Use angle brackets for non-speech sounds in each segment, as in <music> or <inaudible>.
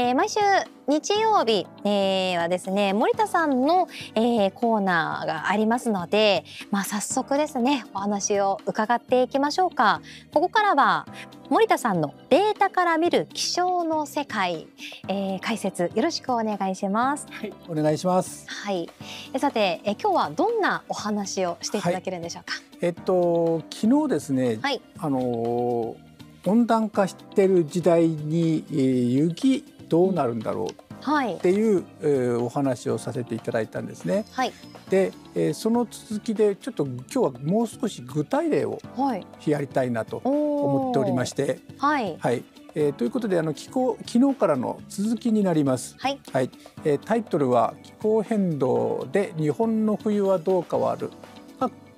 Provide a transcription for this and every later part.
えー、毎週日曜日、えー、はですね森田さんの、えー、コーナーがありますので、まあ、早速ですねお話を伺っていきましょうか。ここからは森田さんのデータから見る気象の世界、えー、解説よろしくお願いします。はいお願いします。はい。さて、えー、今日はどんなお話をしていただけるんでしょうか、はい、えっと昨日ですね、はい、あの温暖化している時代に、えー、雪どうなるんだろうっていう、えー、お話をさせていただいたんですね。はい、で、えー、その続きでちょっと今日はもう少し具体例をやりたいなと思っておりまして、はい、はい、えー、ということであの気候昨日からの続きになります。はい、はい、えー、タイトルは気候変動で日本の冬はどう変わる。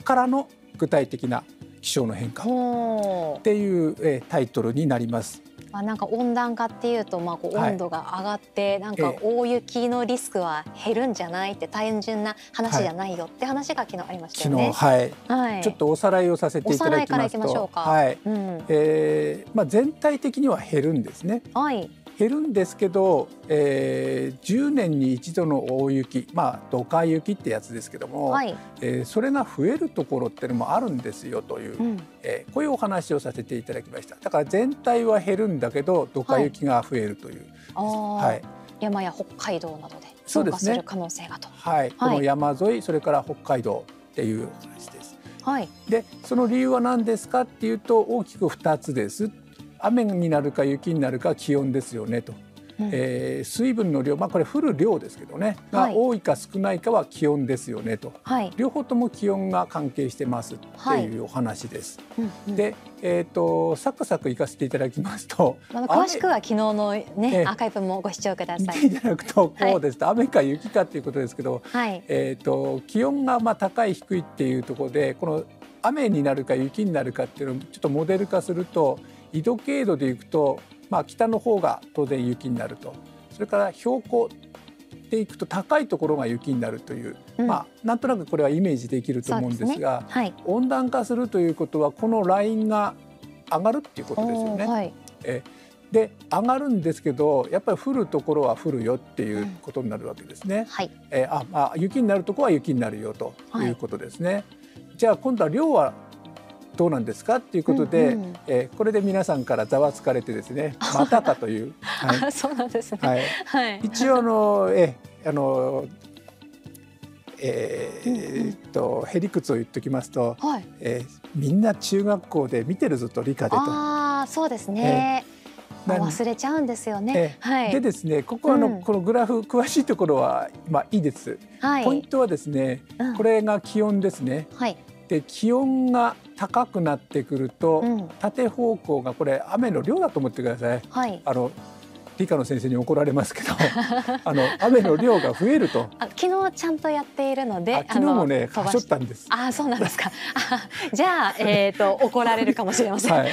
からの具体的な気象の変化。っていう、えー、タイトルになります。まあ、なんか温暖化っていうとまあこう温度が上がって、なんか大雪のリスクは減るんじゃない？って単純な話じゃないよって話が昨日ありましたよね。はい、はい、ちょっとおさらいをさせていただきますと、はい、うん、えー、まあ全体的には減るんですね。はい。減るんですけど、えー、10年に一度の大雪まあドカ雪ってやつですけども、はい、えー、それが増えるところってのもあるんですよという、うん、えー、こういうお話をさせていただきました。だから全体は減るんだけどドカ雪が増えるという、はい、はい、山や北海道などで増加する可能性がと、ね、はい、この山沿いそれから北海道っていう話です。はい、でその理由は何ですかっていうと大きく2つです雨になるか雪になるか気温ですよねと。うん、えー、水分の量、まあ、これ降る量ですけどね、が多いか少ないかは気温ですよねと、はい、両方とも気温が関係してますっていうお話です。はいうんうん、で、えーと、サクサクいかせていただきますと、あの詳しくは昨日のね、ねアーカイブもご視聴ください。いただくとこうですと、はい、雨か雪かっていうことですけど、はい、えっ、ー、と気温がまあ高い低いっていうところでこの雨になるか雪になるかっていうのをちょっとモデル化すると緯度経度でいくと、まあ、北の方が当然雪になると。それから標高でいくと高いところが雪になるという、うん、まあなんとなくこれはイメージできると思うんですが、ねはい、温暖化するということはこのラインが上がるっていうことですよね。はい、えで上がるんですけどやっぱり降るところは降るよっていうことになるわけですね。うんはい、えー、ああ雪になるところは雪になるよということですね。じゃあ今度は量はどうなんですかっていうことで、うんうん、えー、これで皆さんからざわつかれてですねまたかという、<laughs> はい、そうなんですね、はい、はい、一応あのえあのえー、っとへりくつを言っておきますと、はい、えー、みんな中学校で見てるぞと理科でと。あそうですね、えー。忘れちゃうんですよね。はい、でですね、ここはの、うん、このグラフ詳しいところはまあいいです。はい、ポイントはですね、うん、これが気温ですね。はい、で気温が高くなってくると、うん、縦方向がこれ雨の量だと思ってください。はい、あの理科の先生に怒られますけど <laughs> あの雨の量が増えると。昨日ちゃんとやっているので昨日もねはしょったんです。あそうなんですか。<laughs> じゃあ、えーと、怒られるかもしれません、はい、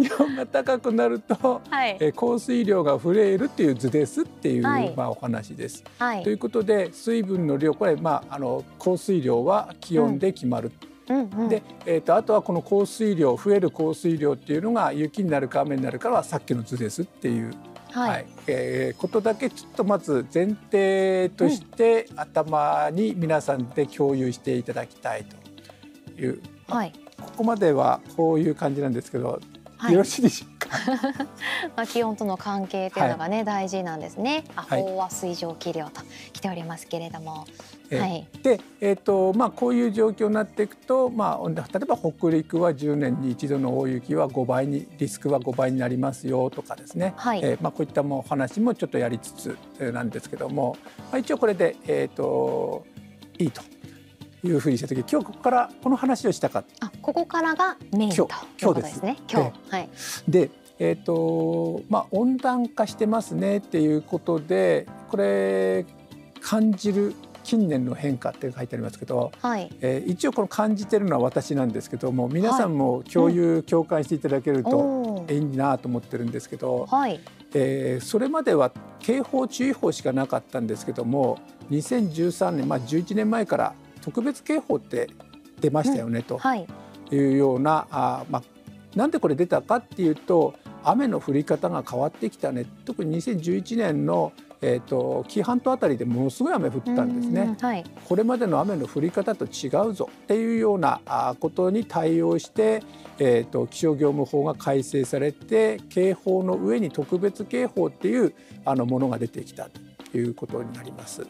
気温が高くなると、はい、え降水量が増えるっていう図ですっていう、はい、まあ、お話です、はい、ということで水分の量これ、まあ、あの降水量は気温で決まる、うんうんうん、で、えーと、あとはこの降水量増える降水量っていうのが雪になるか雨になるかはさっきの図ですっていう、はい。はい、えー、ことだけちょっとまず前提として、頭に皆さんで共有していただきたいという、はい、ここまではこういう感じなんですけど、はい、よろしいでしょうか？<laughs> まあ気温との関係というのがね、はい、大事なんですね。あ、飽和水蒸気量と来ておりますけれども。はい、で、えーとまあ、こういう状況になっていくと、まあ、例えば北陸は10年に一度の大雪は5倍にリスクは5倍になりますよとかですね、はい、えー、まあ、こういったも話もちょっとやりつつなんですけども、まあ、一応これで、えーと、いいというふうにした時今日ここからこの話をしたかあここからがメインと。いうですね。今日。はい、でえーとまあ、温暖化してますねっていうことでこれ感じる近年の変化って書いてありますけど、はい、えー、一応この感じてるのは私なんですけども皆さんも共有、はい、共感していただけるといいなと思ってるんですけど、はい、えー、それまでは警報注意報しかなかったんですけども2013年、まあ、11年前から特別警報って出ましたよね、うん、とい。うようなあ、まあ、なんでこれ出たかっていうと雨の降り方が変わってきたね。特に2011年のえーと、紀伊半島あたりでものすごい雨降ったんですね、はい、これまでの雨の降り方と違うぞっていうようなことに対応して、えーと、気象業務法が改正されて警報の上に特別警報っていうあのものが出てきたということになります。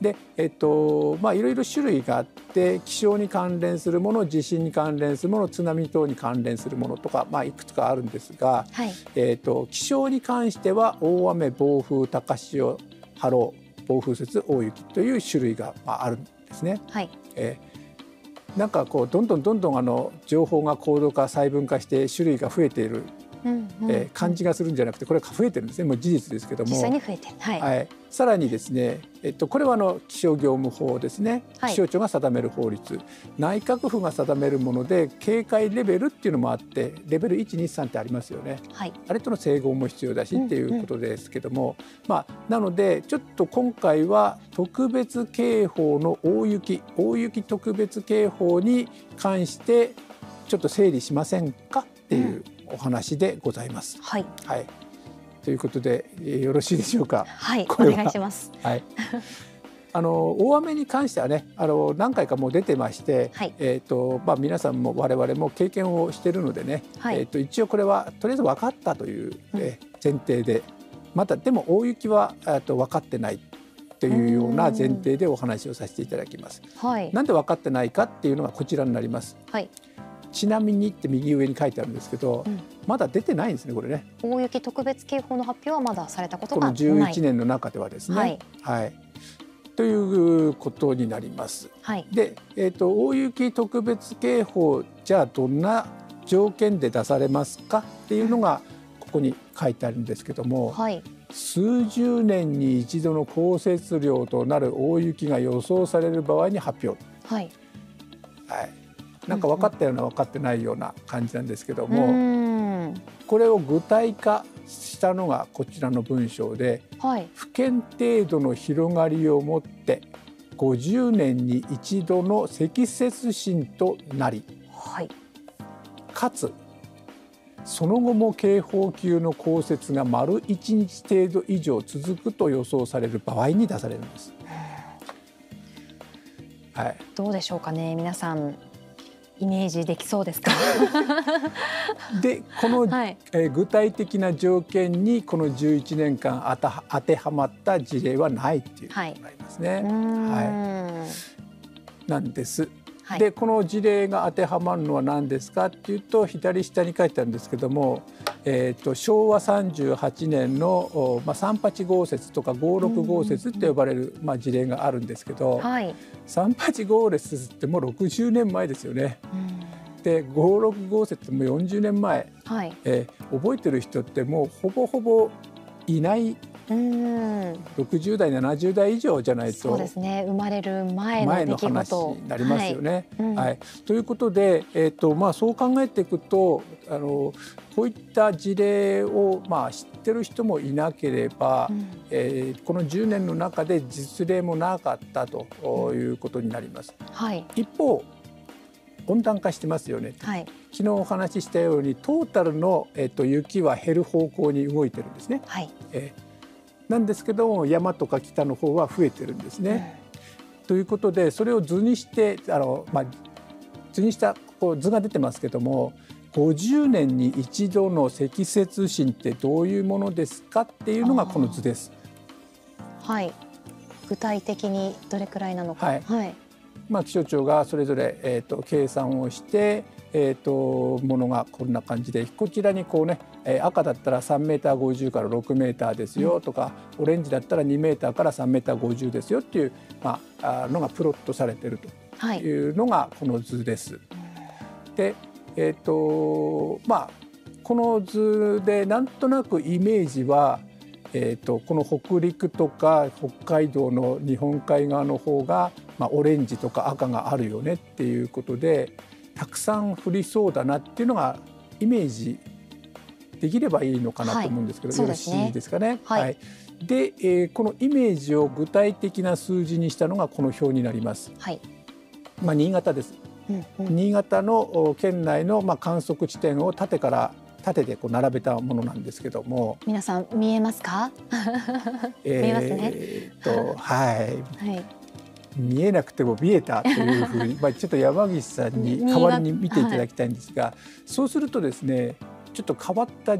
で、えっとまあ、いろいろ種類があって気象に関連するもの地震に関連するもの津波等に関連するものとか、まあ、いくつかあるんですが、はい、えっと、気象に関しては大雨暴風高潮波浪暴風雪大雪という種類が、まあ、あるんですね。はい、えーなんかこうどんどんどんどんあの情報が高度化細分化して種類が増えているえー、感じがするんじゃなくてこれが増えてるんですね。もう事実ですけども。実際に増えてはい、はい、さらにですね、えっと、これはあの気象業務法ですね、気象庁が定める法律。内閣府が定めるもので警戒レベルっていうのもあってレベル123ってありますよね、はい、あれとの整合も必要だしっていうことですけども、うんうん、まあ、なのでちょっと今回は特別警報の大雪。大雪特別警報に関してちょっと整理しませんか？っていう、うんお話でございます。はい。はい。ということで、えー、よろしいでしょうか？はい。お願いします。はい。<laughs> あの大雨に関してはねあの何回かもう出てまして、はい、えーとまあ、皆さんも我々も経験をしているのでね、はい、えーと、一応これはとりあえず分かったという、え前提でまたでも大雪はと分かってないというような前提でお話をさせていただきます。はい、なんで分かってないかっていうのがこちらになります。はいちなみにって右上に書いてあるんですけど、うん、まだ出てないんですねこれね。大雪特別警報の発表はまだされたことがない。この11年の中ではですね。はい、はい、ということになります、はい、で、えーと、大雪特別警報じゃあどんな条件で出されますかっていうのがここに書いてあるんですけども、はい、数十年に一度の降雪量となる大雪が予想される場合に発表。はい、はいなんか分かったような分かってないような感じなんですけどもこれを具体化したのがこちらの文章で、はい、不見程度の広がりをもって50年に一度の積雪深となり、はい、かつその後も警報級の降雪が丸1日程度以上続くと予想される場合に出されるんです。はい、どうでしょうかね皆さんイメージできそうですか？<laughs> でこの、はい、えー、具体的な条件にこの11年間あた当てはまった事例はないっていうことになりますね。はい、はい、なんです。はい、でこの事例が当てはまるのは何ですかっていうと左下に書いてあるんですけども、えーと、昭和38年の、まあ、三八豪雪とか五六豪雪って呼ばれる、まあ、事例があるんですけど、はい、三八豪雪ってもう60年前ですよね。で五六豪雪ってもう40年前、はい。えー、覚えてる人ってもうほぼほぼいない60代70代以上じゃないとそうですね。生まれる前の出来事。になりますよね。はい。うん。はい、ということで、えーとまあ、そう考えていくとあのこういった事例を、まあ、知ってる人もいなければ、うん、えー、この10年の中で実例もなかったということになります。はい、一方温暖化してますよね、はい、昨日お話ししたようにトータルの、えっと、雪は減る方向に動いてるんですね。はい。えーなんですけども山とか北の方は増えてるんですね。ということでそれを図にしてあの、まあ、図にしたこう図が出てますけども50年に一度の積雪深ってどういうものですかっていうのがこの図です。はい。具体的にどれくらいなのか、はい、はい、まあ、気象庁がそれぞれ、えーと、計算をして、えーと、ものがこんな感じでこちらにこうね、えー、赤だったら3メーター50から6メーターですよとか、うん、オレンジだったら2メーターから3メーター50ですよっていう、まあ、あのがプロットされてるというのがこの図です。はい、で、えーとまあ、この図でなんとなくイメージはえーと、この北陸とか北海道の日本海側の方が、まあ、オレンジとか赤があるよねっていうことでたくさん降りそうだなっていうのがイメージできればいいのかなと思うんですけど、はい、よろしいですかね？はい、はい、で、えー、このイメージを具体的な数字にしたのがこの表になります。はい、まあ、新潟です。うんうん、新潟の県内のまあ観測地点を縦から縦でこう並べたものなんですけども。皆さん見えますか？<laughs> 見えますね。えー、とはい、はい。見えなくても見えたというふうに、<laughs> まあ、ちょっと山岸さんに代わりに見ていただきたいんですが、はい、そうするとですねちょっと変わった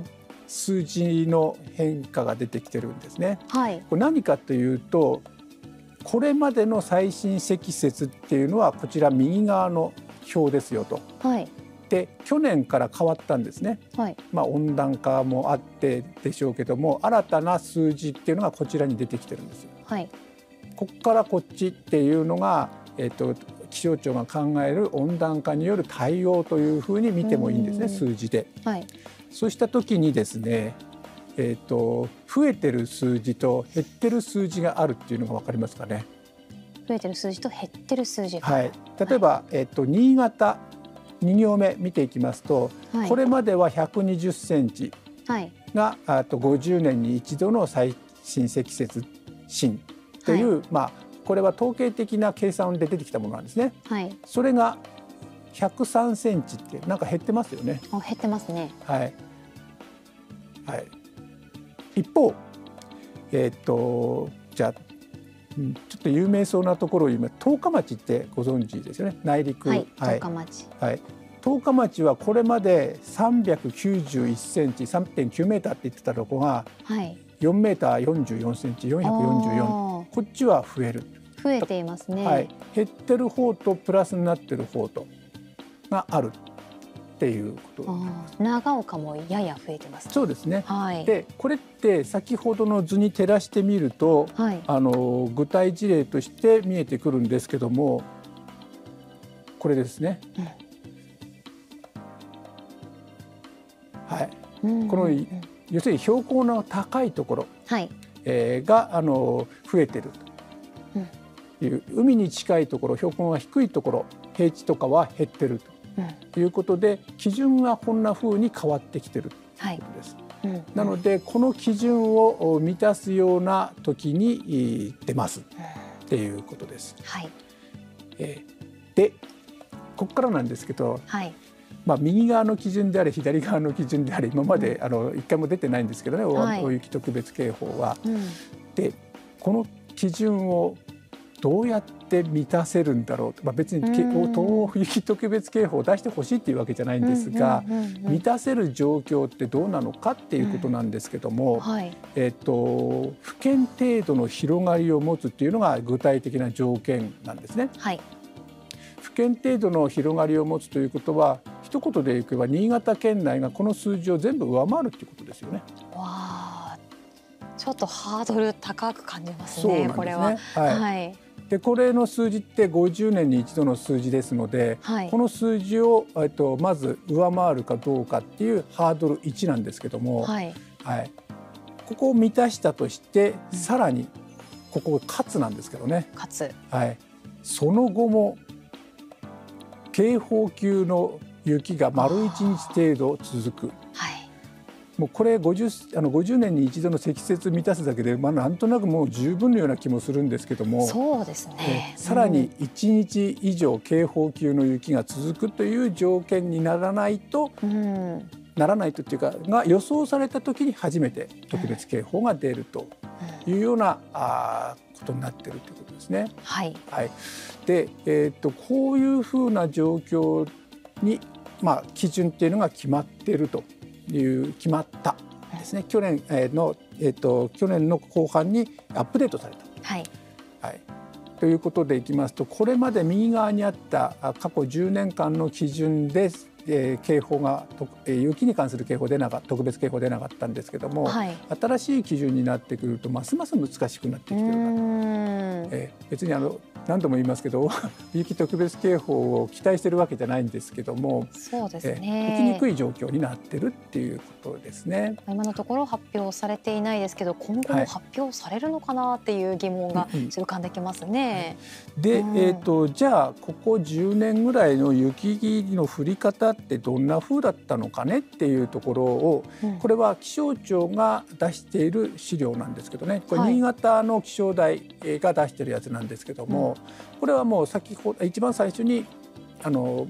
数字の変化が出てきてるんですね。はい、これ何かというとこれまでの最新積雪っていうのはこちら右側の表ですよと。はい、で去年から変わったんですね、はい、まあ、温暖化もあってでしょうけども新たな数字っていうのがこちらに出てきてるんですよ。はい、ここからこっちっていうのが、えっと、気象庁が考える温暖化による対応というふうに見てもいいんですね数字で。はい、そうした時にですねえーと、増えてる数字と減ってる数字があるっていうのが分かりますかね？増えてる数字と減ってる数字。はい、例えば、はい、えっ、ー、と新潟2行目見ていきますと、はい、これまでは120センチが、はい、あと50年に一度の最新積雪新という、はい、まあこれは統計的な計算で出てきたものなんですね。はい、それが103センチってなんか減ってますよね。あ減ってますね。はい。はい。一方、えー、っとじゃあちょっと有名そうなところを今十日町ってご存知ですよね内陸、はい、十日町、はい、十日町はこれまで391センチ3.9メーターって言ってたとこが、はい、4メーター44センチ444こっちは増える増えていますね、はい、減ってる方とプラスになってる方とがあるっていうこと。長岡もやや増えてます、ね、そうですね。はい、でこれって先ほどの図に照らしてみると、はい、あの具体事例として見えてくるんですけどもこれですね。うん、はい、うんこの要するに標高の高いところ、はい。えー、があの増えてる。という、うん、海に近いところ標高が低いところ平地とかは減ってると。ということで基準がこんなふうに変わってきてるということです。はい。うん、なのでこの基準を満たすような時に出ます。っていうことです。はい、えー、でここからなんですけど、はい、まあ、右側の基準であれ左側の基準であれ今まで、うん、あの一回も出てないんですけどね、はい、大雪特別警報は。うん、でこの基準をどうやって満たせるんだろう？と、まあ、別に東雪特別警報を出してほしいっていうわけじゃないんですが、満たせる状況ってどうなのかっていうことなんですけども、うんはい、えっと、府県程度の広がりを持つっていうのが具体的な条件なんですね。はい、府県程度の広がりを持つということは一言でいけば新潟県内がこの数字を全部上回るっていうことですよね。わちょっとハードル高く感じますね。すねこれは。はい、はいでこれの数字って50年に一度の数字ですので、はい、この数字を、えっと、まず上回るかどうかっていうハードル1なんですけども、はい、はい、ここを満たしたとして、うん、さらにここ勝つなんですけどね。勝つ。はい、その後も警報級の雪が丸1日程度続く。もうこれ 50, あの50年に一度の積雪満たすだけで、まあ、なんとなくもう十分のような気もするんですけどもそうですね、さらに1日以上警報級の雪が続くという条件にならないと、うん、ならないとっていうかが予想された時に初めて特別警報が出るというような、うん、あことになっているということですね。はい、はい、で、えー、っとこういうふうな状況に、まあ、基準っていうのが決まっているという決まったですね。去年の、えーと、去年の後半にアップデートされた。はい、はい、ということでいきますとこれまで右側にあった過去10年間の基準でえー、警報が、えー、雪に関する警報出なかった特別警報出なかったんですけども、はい、新しい基準になってくるとますます難しくなってきてるかと、えー、別にあの何度も言いますけど <laughs> 雪特別警報を期待してるわけじゃないんですけどもそうですね、えー、起きにくい状況になってるっていうことですね。今のところ発表されていないですけど今後も発表されるのかなっていう疑問が浮かん。できますね。うん、で、えーと、じゃあここ10年ぐらいの雪の降り方ってどんな風だったのかねっていうところを、うん、これは気象庁が出している資料なんですけどね。これ新潟の気象台が出してるやつなんですけども、これはもう先ほど一番最初にあの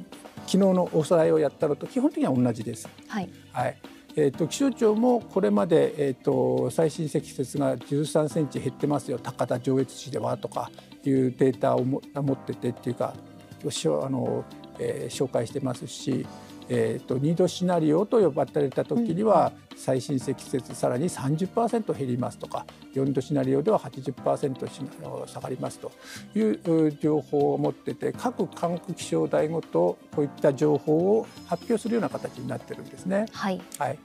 昨日のおさらいをやったのと基本的には同じです。はい、はい。えーと、気象庁もこれまで、えーと、最新積雪が13センチ減ってますよ高田上越市ではとかいうデータを持っててっていうかあの、えー、紹介してますし、えーと、2度シナリオと呼ばれた時には、最新積雪さらに30%減りますとか4度シナリオでは80%下がりますという情報を持ってて各韓国気象台ごとこういった情報を発表するような形になってるんですね。はい、はい。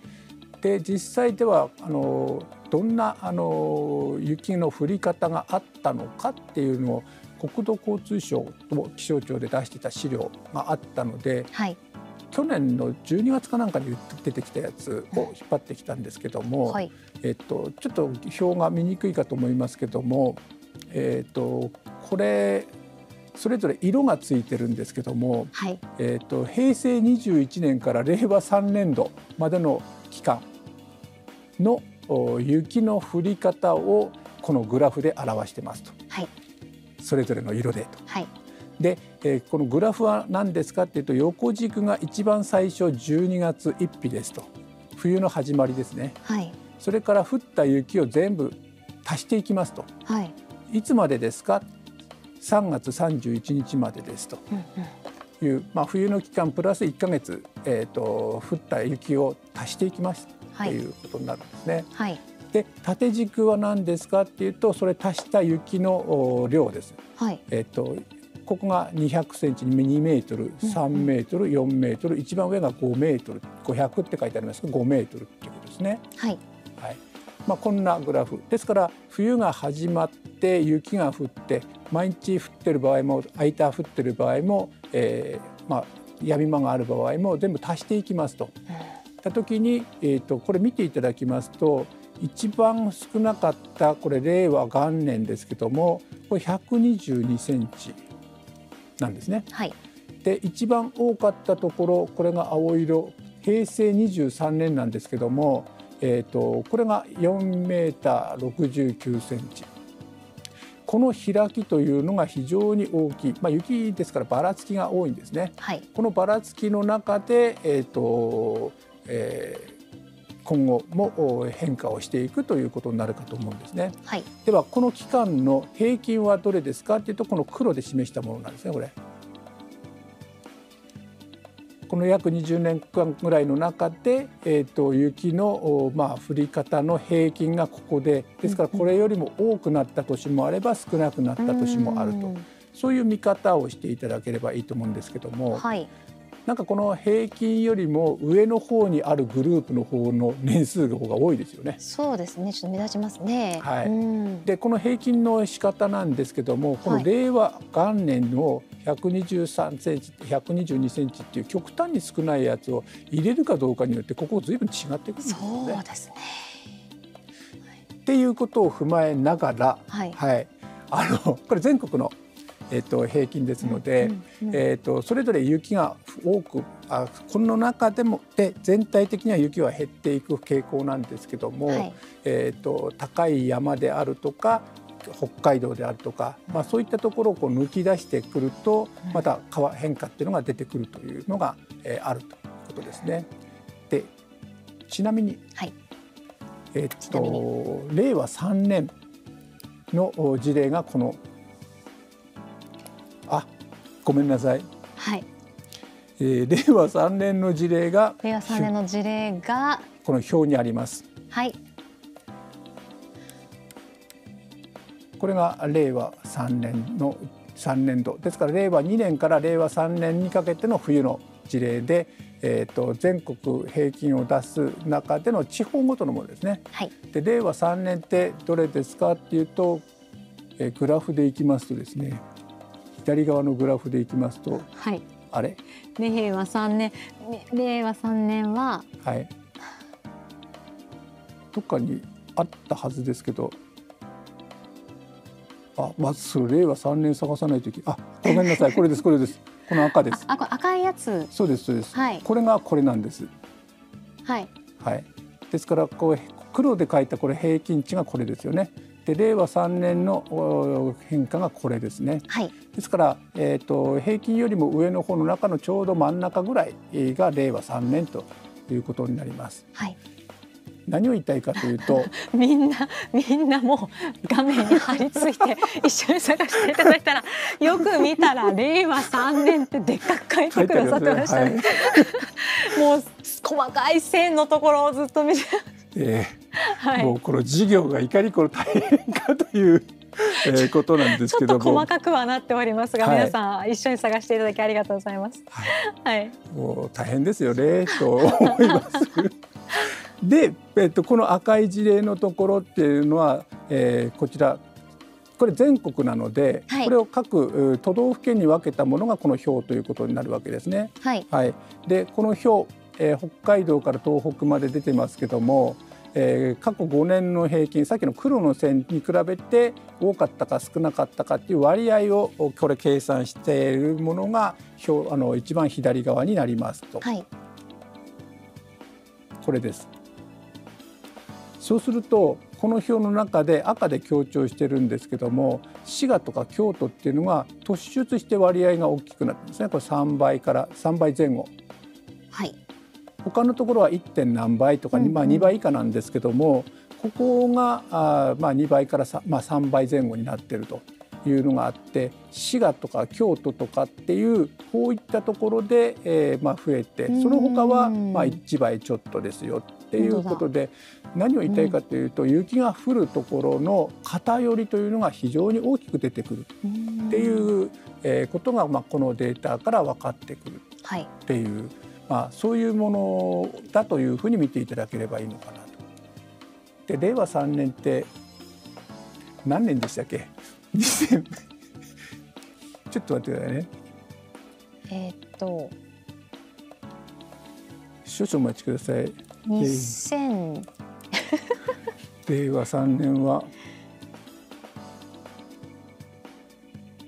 で実際ではあのどんなあの雪の降り方があったのかっていうのを国土交通省と気象庁で出してた資料があったので、はい、去年の12月かなんかに出てきたやつを引っ張ってきたんですけども、はい、えっと、ちょっと表が見にくいかと思いますけども、えっと、これそれぞれ色がついてるんですけども、はい、えっと、平成21年から令和3年度までの期間の雪の降り方をこのグラフで表してますと、はい、それぞれの色でと。はい。で、えー、このグラフは何ですかっていうと横軸が一番最初12月1日ですと。冬の始まりですね、はい、それから降った雪を全部足していきますと、はい、いつまでですか？3月31日までですと。いう、うん。うん、まあ、冬の期間プラス1か月、えーと、降った雪を足していきますということになるんですね。はい、で縦軸は何ですかっていうとそれ足した雪の量です。はい、えっ、ー、とここが200センチに2メートル3メートル4メートル一番上が5メートル500って書いてありますけど5メートルっていうことですね。はい、はいまあ、こんなグラフですから冬が始まって雪が降って毎日降ってる場合も空いた降ってる場合も、えーまあ、闇間がある場合も全部足していきますと。た時に、えーと、これ見ていただきますと一番少なかったこれ令和元年ですけどもこれ122センチなんですね。はい、で一番多かったところこれが青色平成23年なんですけども、えーと、これが4メーター69センチ。この開きというのが非常に大きい、まあ、雪ですからばらつきが多いんですね。はい、このばらつきの中で、えーとえー、今後も変化をしていくということになるかと思うんですね。はい、ではこの期間の平均はどれですかというとこの黒で示したものなんですねこれ。この約20年間ぐらいの中で、えーと、雪の、まあ、降り方の平均がここでですからこれよりも多くなった年もあれば少なくなった年もあると。そういう見方をしていただければいいと思うんですけども、はい、なんかこの平均よりも上の方にあるグループの方の年数の方が多いですよね。そうですね。ちょっと目立ちますね。はい。でこの平均の仕方なんですけども、この令和元年の123センチ、122センチっていう極端に少ないやつを入れるかどうかによってここずいぶん違ってくるんですよね。そうですね。っていうことを踏まえながら、はい、はい、あのこれ全国のえっと、平均ですので、えっと、それぞれ雪が多くあこの中でもで全体的には雪は減っていく傾向なんですけども、はい、えっと、高い山であるとか北海道であるとか、まあ、そういったところをこう抜き出してくるとまた変化っていうのが出てくるというのが、えー、あるということですね。でちなみに、はい、えっと令和3年の事例がこのあごめんなさい。はい。えー、令和3年の事例が令和3年の事例がこの表にあります。はい。これが令和3年の3年度ですから令和2年から令和3年にかけての冬の事例で、えーと、全国平均を出す中での地方ごとのものですね。はい、で令和3年ってどれですかっていうと、えー、グラフでいきますとですね左側のグラフでいきますと、はい、あれ？令和三年。令和三年ははい。どっかにあったはずですけどあまずそれ令和三年探さないといけあごめんなさい。これですこれです。この赤です。あこれ赤いやつ。そうですそうです、はい、これがこれなんです。はい。はい。ですからこう黒で書いたこれ平均値がこれですよねで令和3年の変化がこれですね。はい、ですから、えーと、平均よりも上の方の中のちょうど真ん中ぐらいが令和3年ということになります。はい何を言いたいかというと <laughs> みんなみんなもう画面に貼り付いて <laughs> 一緒に探していただいたらよく見たら令和3年ってでっかく書いてくださってましたね。ねはい、<laughs> もう細かい線のところをずっと見て。えー、はい、もうこの授業がいかにこの大変かというえー、ことなんですけども。細かくはなっておりますが、はい、皆さん一緒に探していただきありがとうございます。はい、はい、もう大変ですよねと思います。<laughs> で、えっと、この赤い事例のところっていうのは、えー、こちら。これ全国なので、はい、これを各都道府県に分けたものがこの表ということになるわけですね。はい、はい、でこの表、えー、北海道から東北まで出てますけども、えー、過去5年の平均さっきの黒の線に比べて多かったか少なかったかっていう割合をこれ計算しているものが表あの一番左側になりますと。はい、これです。そうするとこの表の中で赤で強調してるんですけども滋賀とか京都っていうのが突出して割合が大きくなってますねこれ3倍から3倍前後。はい他のところは 1. 点何倍とか、うんうん、まあ、2倍以下なんですけどもここがあ、まあ、2倍から 3,、まあ、3倍前後になってるというのがあって滋賀とか京都とかっていうこういったところで、えーまあ、増えてその他はまあ1倍ちょっとですよっていうことで何を言いたいかというと、雪が降るところの偏りというのが非常に大きく出てくるっていう、えことが、まあ、このデータから分かってくるっていう、まあ、そういうものだというふうに見ていただければいいのかなと。で令和3年って何年でしたっけ？2000ちょっと待ってくださいね。えー、っと。少々お待ちください。2000令和3年は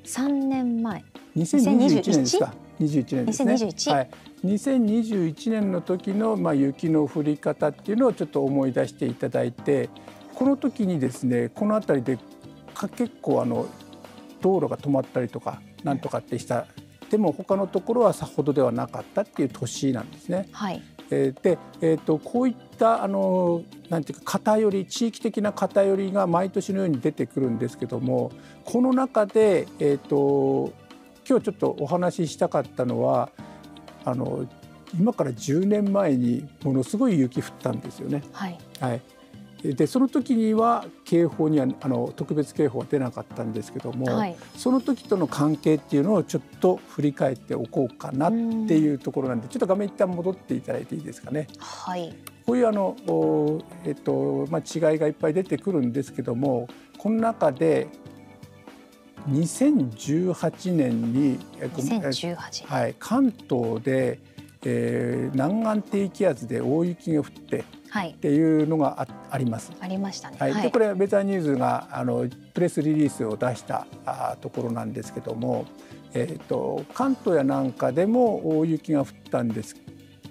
？3年前。2021年ですか21年ですね。2021、はい、2021年の時のまあ雪の降り方っていうのをちょっと思い出していただいてこの時にですねこの辺りで結構あの道路が止まったりとかなんとかってした。でも他のところはさほどではなかったっていう年なんですね。はい、えー、で、えーと、こういったあのなんていうか偏り地域的な偏りが毎年のように出てくるんですけどもこの中で、えーと、今日ちょっとお話ししたかったのはあの今から10年前にものすごい雪降ったんですよね。はい、はい。でその時には警報にはあの特別警報は出なかったんですけども、はい、その時との関係っていうのをちょっと振り返っておこうかなっていうところなんでちょっと画面一旦戻っていただいていいですかね。はい、こういうあの、えっとまあ、違いがいっぱい出てくるんですけどもこの中で2018年に2018はい、関東で、えー、南岸低気圧で大雪が降ってっていうのがあ,、あります。ありましたね。はい、でこれはベザーニューズがあのプレスリリースを出したあところなんですけども、えーと、関東やなんかでも大雪が降ったんです。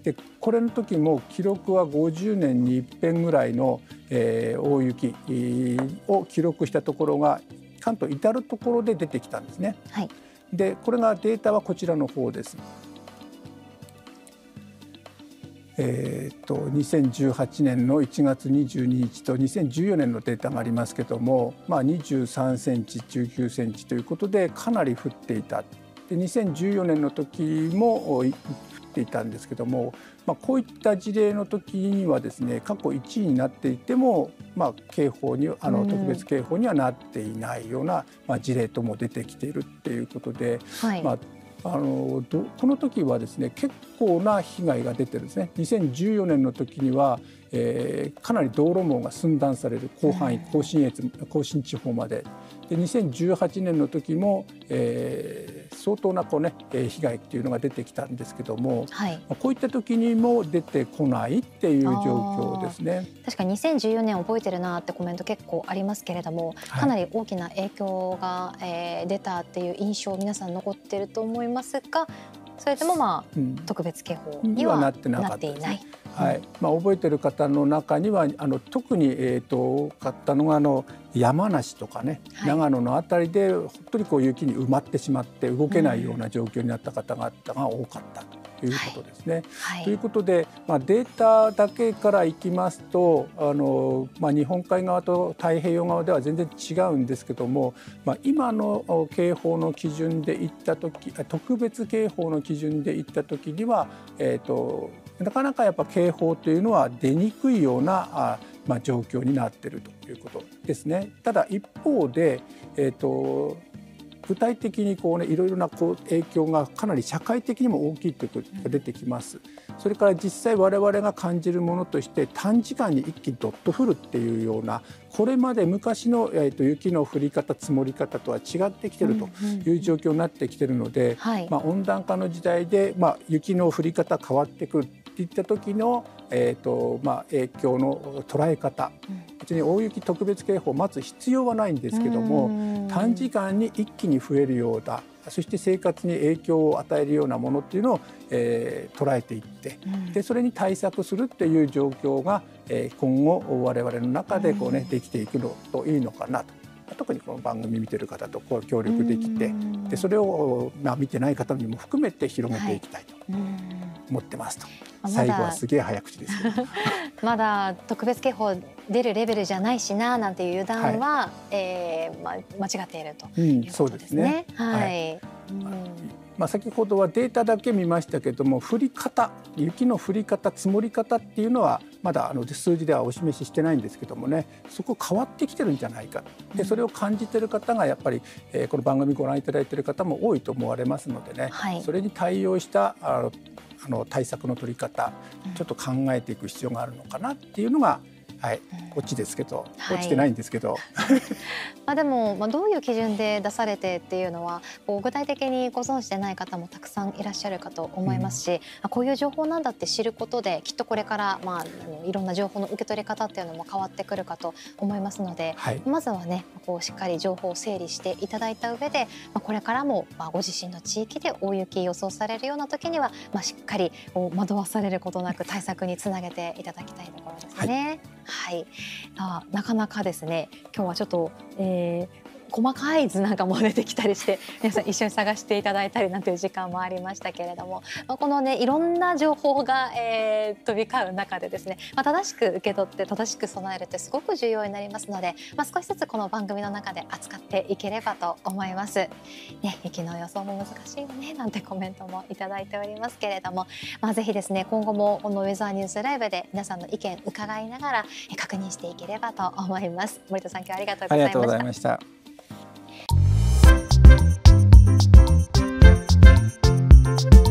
でこれの時も記録は50年に一遍ぐらいの、えー、大雪を記録したところが関東至る所で出てきたんですね。はい、でこれがデータはこちらの方です。えーと、2018年の1月22日と2014年のデータがありますけども、まあ、23センチ19センチということでかなり降っていたで2014年の時も降っていたんですけども、まあ、こういった事例の時にはですね過去1位になっていても、まあ、警報にあの特別警報にはなっていないような、まあ、事例とも出てきているっていうことで、はい、まあ、あのこの時はですね結構な被害が出てるんですね。2014年の時には、えー、かなり道路網が寸断される広範囲甲信越甲信地方まで。で2018年の時も、えー、相当なこう、ね、被害っていうのが出てきたんですけども、はい、こういった時にも出てこないっていう状況ですね。確かに2014年覚えてるなってコメント結構ありますけれどもかなり大きな影響が、えー、出たっていう印象皆さん残ってると思いますがそれでもまあ、うん、特別警報にはなっていない。はいまあ、覚えてる方の中にはあの特に、えーと、多かったのがあの山梨とかね、はい、長野の辺りで本当にこう雪に埋まってしまって動けないような状況になった方々が多かったと。いうことですね。はい、ということで、まあ、データだけからいきますとあの、まあ、日本海側と太平洋側では全然違うんですけども、まあ、今の警報の基準でいった時特別警報の基準でいった時には、えーと、なかなかやっぱ警報というのは出にくいようなあ、まあ、状況になっているということですね。ただ一方で、えーと具体的にこう、ね、いろいろなこう影響がかなり社会的にも大きいということが出てきます。それから実際我々が感じるものとして短時間に一気にドッと降るっていうようなこれまで昔の、えー、と雪の降り方積もり方とは違ってきてるという状況になってきてるので、まあ、温暖化の時代で、まあ、雪の降り方変わってくるっていった時の、えーとまあ、影響の捉え方、別に大雪特別警報を待つ必要はないんですけども短時間に一気に増えるようなそして生活に影響を与えるようなものっていうのを、えー、捉えていって、でそれに対策するっていう状況が、えー、今後我々の中でこう、ね、できていくのといいのかなと。特にこの番組見てる方とこう協力できてでそれを、まあ、見てない方にも含めて広げていきたいと思ってますと。最後はすげえ早口です <laughs> まだ特別警報出るレベルじゃないしななんていう油断は、はい、えー、まあ、間違っているということですね。うん、すね。はい、はい。まあ、先ほどはデータだけ見ましたけども降り方雪の降り方積もり方っていうのはまだあの数字ではお示ししてないんですけどもねそこ変わってきてるんじゃないか。でそれを感じてる方がやっぱり、えー、この番組ご覧いただいてる方も多いと思われますのでね、はい、それに対応したああの対策の取り方ちょっと考えていく必要があるのかなっていうのが、はい、落ちですけど、落ちてないんですけど。<laughs> まあでも、まあ、どういう基準で出されてっていうのはこう具体的にご存知でない方もたくさんいらっしゃるかと思いますし、うん、こういう情報なんだって知ることできっとこれから、まあ、あのいろんな情報の受け取り方っていうのも変わってくるかと思いますので、はい、まずはねこうしっかり情報を整理していただいた上で、まあ、これからも、まあ、ご自身の地域で大雪予想されるような時には、まあ、しっかり惑わされることなく対策につなげていただきたいところですね。はい、はい、あなかなかですね。今日はちょっと、えー、細かい図なんかも出てきたりして <laughs> 皆さん一緒に探していただいたりなんていう時間もありましたけれども、まあ、このねいろんな情報が、えー、飛び交う中でですね、まあ、正しく受け取って正しく備えるってすごく重要になりますので、まあ、少しずつこの番組の中で扱っていければと思います。ね、雪の予想も難しいよねなんてコメントもいただいておりますけれども、まあ、ぜひですね今後もこのウェザーニュースライブで皆さんの意見伺いながら確認していければと思います。森田さん今日ありがとうございました。you